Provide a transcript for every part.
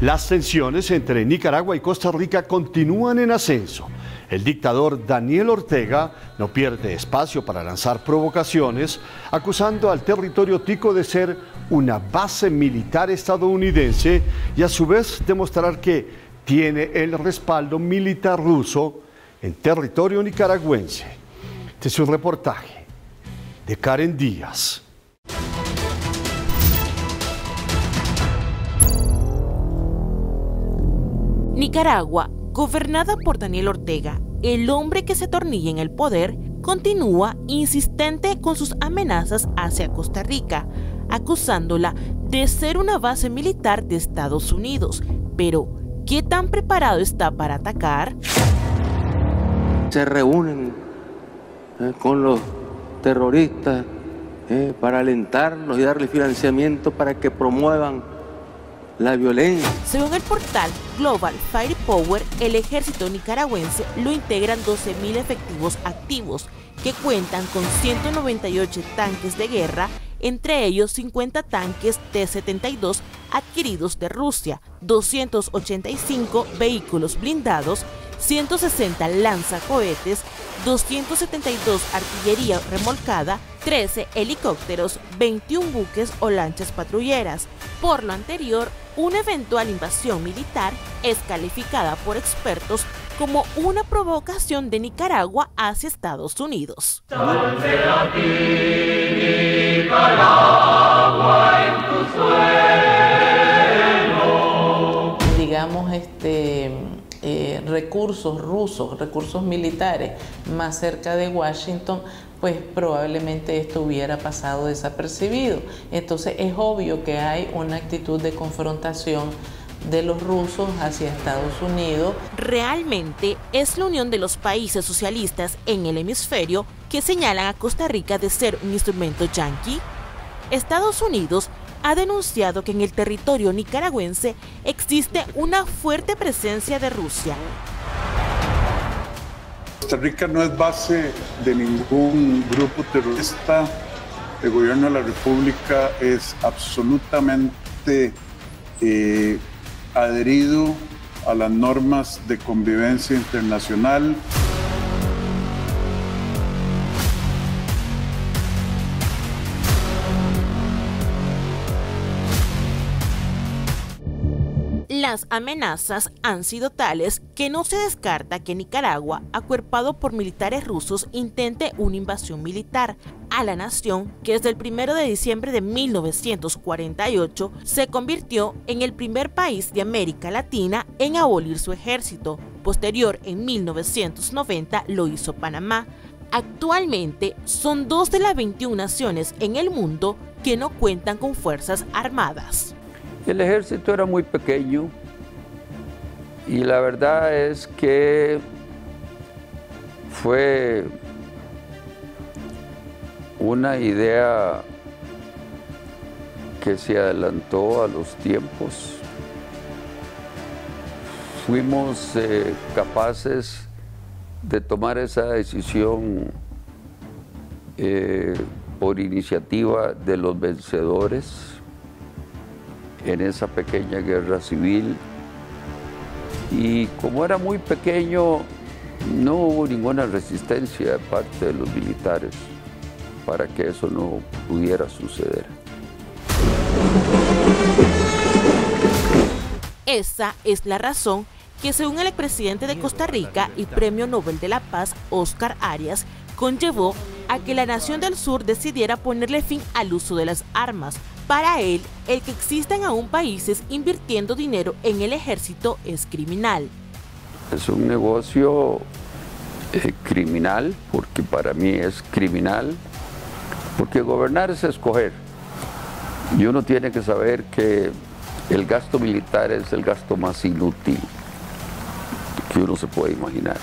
Las tensiones entre Nicaragua y Costa Rica continúan en ascenso. El dictador Daniel Ortega no pierde espacio para lanzar provocaciones, acusando al territorio tico de ser una base militar estadounidense y a su vez demostrar que tiene el respaldo militar ruso en territorio nicaragüense. Este es un reportaje de Karen Díaz. Nicaragua, gobernada por Daniel Ortega, el hombre que se tornilla en el poder, continúa insistente con sus amenazas hacia Costa Rica, acusándola de ser una base militar de Estados Unidos. Pero, ¿qué tan preparado está para atacar? Se reúnen eh, con los terroristas eh, para alentarlos y darle financiamiento para que promuevan la violencia. Según el portal Global Firepower, el ejército nicaragüense lo integran 12.000 efectivos activos que cuentan con 198 tanques de guerra, entre ellos 50 tanques T-72 adquiridos de Rusia, 285 vehículos blindados, 160 lanzacohetes, 272 artillería remolcada, 13 helicópteros, 21 buques o lanchas patrulleras. Por lo anterior, una eventual invasión militar es calificada por expertos como una provocación de Nicaragua hacia Estados Unidos. Digamos, este, recursos rusos, recursos militares más cerca de Washington, pues probablemente esto hubiera pasado desapercibido. Entonces es obvio que hay una actitud de confrontación de los rusos hacia Estados Unidos. Realmente es la unión de los países socialistas en el hemisferio que señalan a Costa Rica de ser un instrumento yanqui. Estados Unidos ha denunciado que en el territorio nicaragüense existe una fuerte presencia de Rusia. Costa Rica no es base de ningún grupo terrorista. El gobierno de la República es absolutamente eh, adherido a las normas de convivencia internacional. Las amenazas han sido tales que no se descarta que Nicaragua, acuerpado por militares rusos, intente una invasión militar a la nación que desde el 1 de diciembre de 1948 se convirtió en el primer país de América Latina en abolir su ejército. Posterior, en 1990, lo hizo Panamá. Actualmente son dos de las 21 naciones en el mundo que no cuentan con fuerzas armadas. El ejército era muy pequeño y la verdad es que fue una idea que se adelantó a los tiempos. Fuimos eh, capaces de tomar esa decisión eh, por iniciativa de los vencedores en esa pequeña guerra civil. Y como era muy pequeño, no hubo ninguna resistencia de parte de los militares para que eso no pudiera suceder. Esa es la razón que según el expresidente de Costa Rica y Premio Nobel de la Paz, Oscar Arias, conllevó a que la nación del sur decidiera ponerle fin al uso de las armas para él, el que existan aún países invirtiendo dinero en el ejército es criminal. Es un negocio eh, criminal, porque para mí es criminal, porque gobernar es escoger. Y uno tiene que saber que el gasto militar es el gasto más inútil que uno se puede imaginar.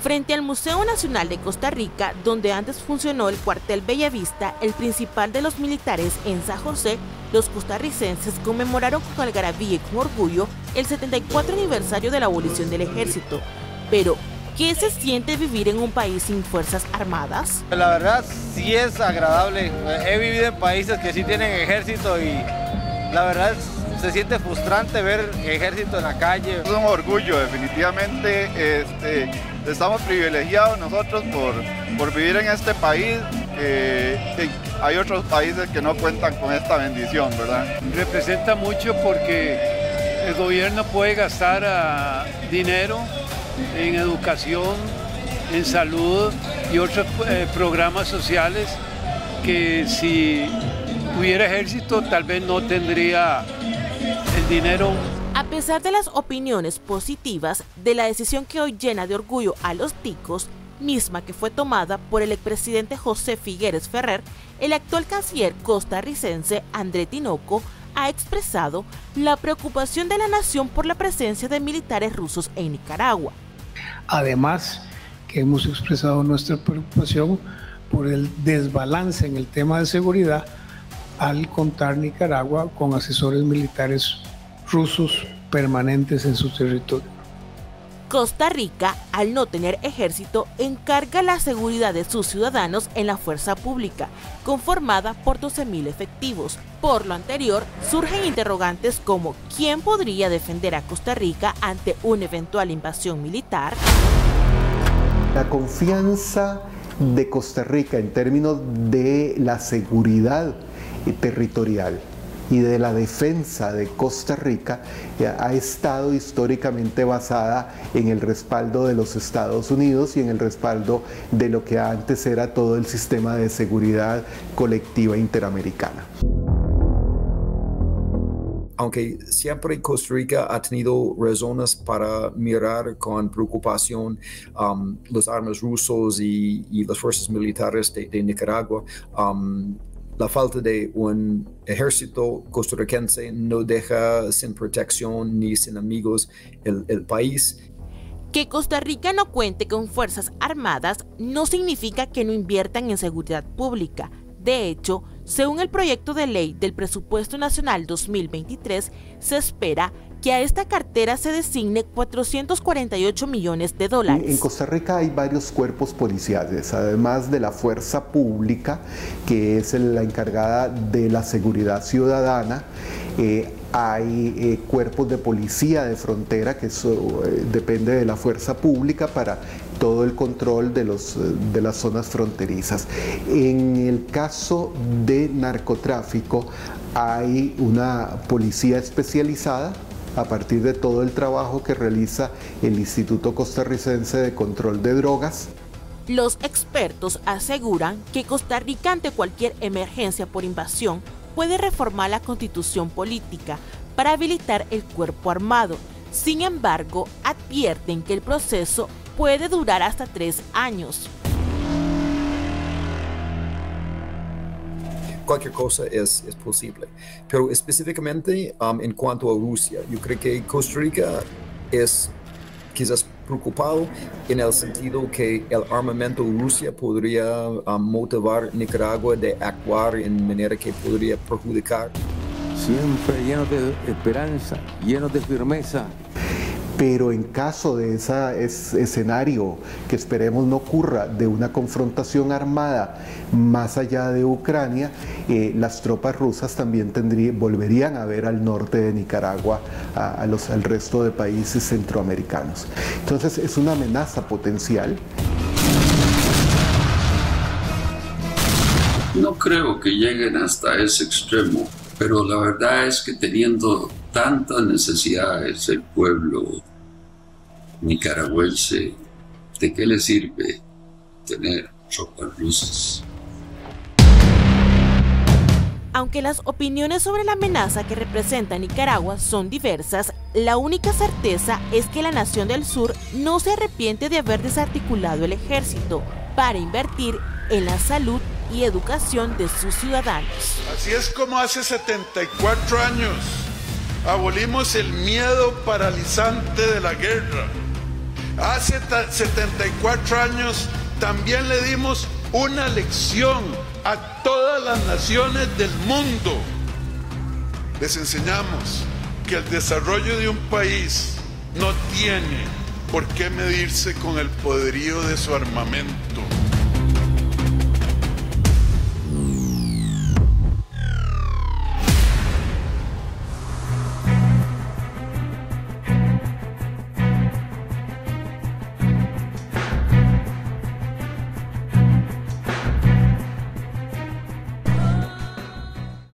Frente al Museo Nacional de Costa Rica, donde antes funcionó el cuartel Bellavista, el principal de los militares en San José, los costarricenses conmemoraron con algarabía y con orgullo el 74 aniversario de la abolición del ejército. Pero, ¿qué se siente vivir en un país sin fuerzas armadas? La verdad sí es agradable. He vivido en países que sí tienen ejército y la verdad se siente frustrante ver ejército en la calle. Es un orgullo, definitivamente. Este, estamos privilegiados nosotros por, por vivir en este país. Eh, hay otros países que no cuentan con esta bendición, ¿verdad? Representa mucho porque el gobierno puede gastar ah, dinero en educación, en salud y otros eh, programas sociales que si hubiera ejército tal vez no tendría dinero. A pesar de las opiniones positivas de la decisión que hoy llena de orgullo a los ticos, misma que fue tomada por el expresidente José Figueres Ferrer, el actual canciller costarricense André Tinoco ha expresado la preocupación de la nación por la presencia de militares rusos en Nicaragua. Además, que hemos expresado nuestra preocupación por el desbalance en el tema de seguridad al contar Nicaragua con asesores militares rusos permanentes en su territorio. Costa Rica, al no tener ejército, encarga la seguridad de sus ciudadanos en la fuerza pública, conformada por 12.000 efectivos. Por lo anterior, surgen interrogantes como ¿quién podría defender a Costa Rica ante una eventual invasión militar? La confianza de Costa Rica en términos de la seguridad territorial y de la defensa de Costa Rica ha estado históricamente basada en el respaldo de los Estados Unidos y en el respaldo de lo que antes era todo el sistema de seguridad colectiva interamericana. Aunque siempre Costa Rica ha tenido razones para mirar con preocupación um, los armas rusos y, las fuerzas militares de, Nicaragua, um, la falta de un ejército costarricense no deja sin protección ni sin amigos el, país. Que Costa Rica no cuente con fuerzas armadas no significa que no inviertan en seguridad pública. De hecho, según el proyecto de ley del Presupuesto Nacional 2023, se espera que a esta cartera se designe 448 millones de dólares. En Costa Rica hay varios cuerpos policiales, además de la fuerza pública, que es la encargada de la seguridad ciudadana. Eh, hay eh, cuerpos de policía de frontera que eh, depende de la fuerza pública para todo el control de las zonas fronterizas. En el caso de narcotráfico hay una policía especializada a partir de todo el trabajo que realiza el Instituto Costarricense de Control de Drogas. Los expertos aseguran que Costa Rica ante cualquier emergencia por invasión puede reformar la constitución política para habilitar el cuerpo armado. Sin embargo, advierten que el proceso puede durar hasta tres años. Cualquier cosa es, es posible. Pero específicamente um, en cuanto a Rusia, yo creo que Costa Rica es quizás preocupado en el sentido que el armamento Rusia podría um, motivar Nicaragua de actuar en manera que podría perjudicar. Siempre lleno de esperanza, lleno de firmeza pero en caso de ese escenario que esperemos no ocurra, de una confrontación armada más allá de Ucrania, eh, las tropas rusas también volverían a ver al norte de Nicaragua, al resto de países centroamericanos. Entonces es una amenaza potencial. No creo que lleguen hasta ese extremo, pero la verdad es que teniendo tantas necesidades el pueblo nicaragüense, ¿de qué le sirve tener rusas? Aunque las opiniones sobre la amenaza que representa Nicaragua son diversas, la única certeza es que la nación del sur no se arrepiente de haber desarticulado el ejército para invertir en la salud y educación de sus ciudadanos. Así es como hace 74 años abolimos el miedo paralizante de la guerra Hace 74 años también le dimos una lección a todas las naciones del mundo. Les enseñamos que el desarrollo de un país no tiene por qué medirse con el poderío de su armamento